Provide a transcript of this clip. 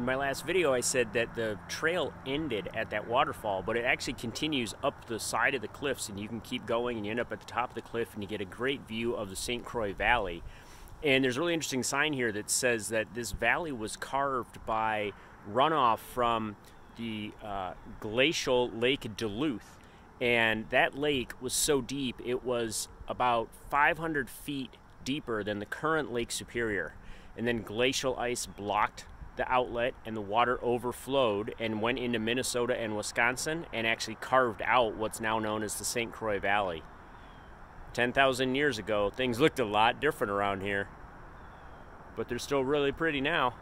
in my last video, I said that the trail ended at that waterfall, but it actually continues up the side of the cliffs, and you can keep going, and you end up at the top of the cliff, and you get a great view of the St. Croix Valley. And there's a really interesting sign here that says that this valley was carved by runoff from the uh, glacial Lake Duluth. And that lake was so deep, it was about 500 feet deeper than the current Lake Superior. And then glacial ice blocked the outlet and the water overflowed and went into Minnesota and Wisconsin and actually carved out what's now known as the St. Croix Valley. 10,000 years ago, things looked a lot different around here. But they're still really pretty now.